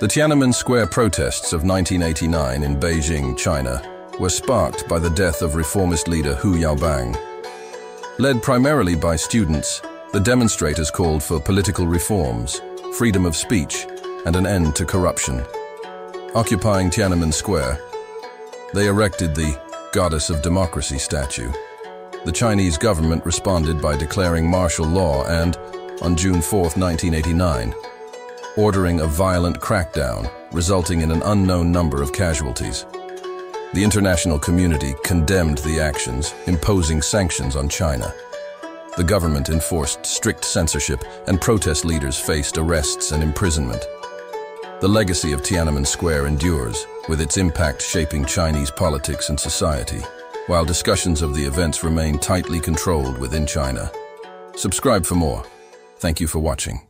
The Tiananmen Square protests of 1989 in Beijing, China, were sparked by the death of reformist leader Hu Yaobang. Led primarily by students, the demonstrators called for political reforms, freedom of speech, and an end to corruption. Occupying Tiananmen Square, they erected the Goddess of Democracy statue. The Chinese government responded by declaring martial law and, on June 4, 1989, ordering a violent crackdown, resulting in an unknown number of casualties. The international community condemned the actions, imposing sanctions on China. The government enforced strict censorship and protest leaders faced arrests and imprisonment. The legacy of Tiananmen Square endures, with its impact shaping Chinese politics and society, while discussions of the events remain tightly controlled within China. Subscribe for more. Thank you for watching.